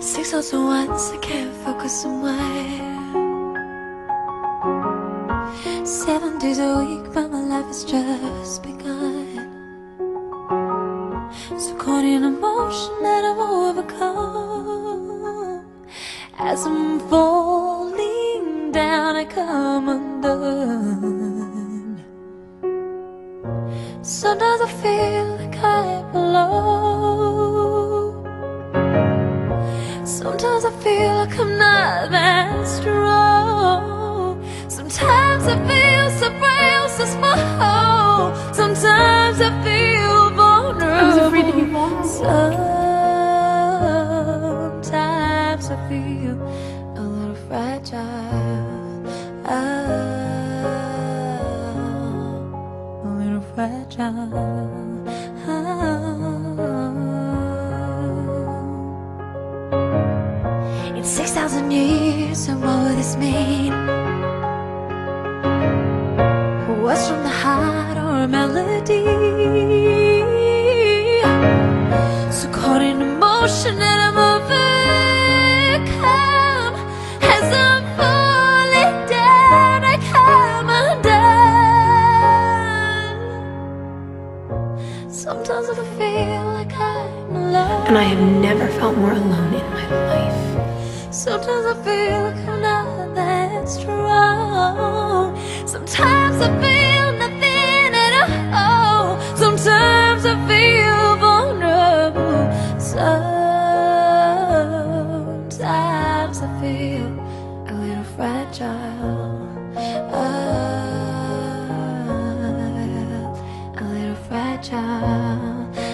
thoughts at once, I can't focus somewhere. Seven days a week, but my life has just begun. So caught in emotion that I've overcome. As I'm falling down, I come frail, so small. Sometimes I feel vulnerable. I was afraid to be vulnerable. Sometimes I feel a little fragile. Oh, a little fragile. Oh. In 6,000 years, and what will this mean? Heart or a melody? So caught in emotion and I'm overcome As I'm falling down I come undone Sometimes I feel like I'm alone And I have never felt more alone in my life. Sometimes I feel like I'm not that strong. Fragile. A little fragile.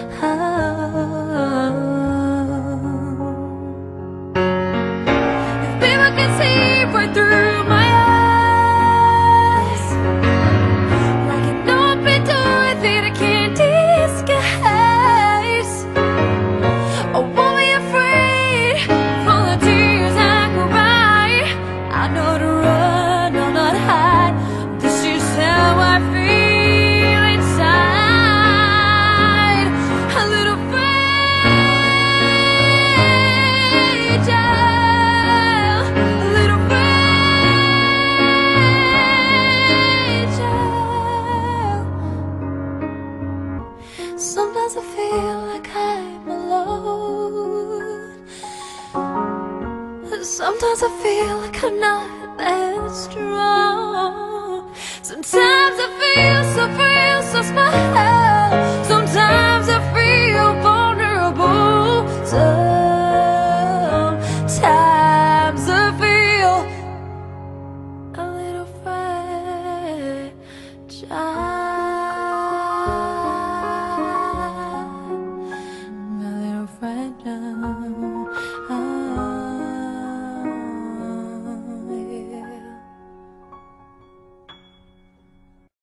Sometimes I feel like I'm not that strong. Sometimes I feel so frail, so small.